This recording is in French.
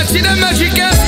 L'accident magique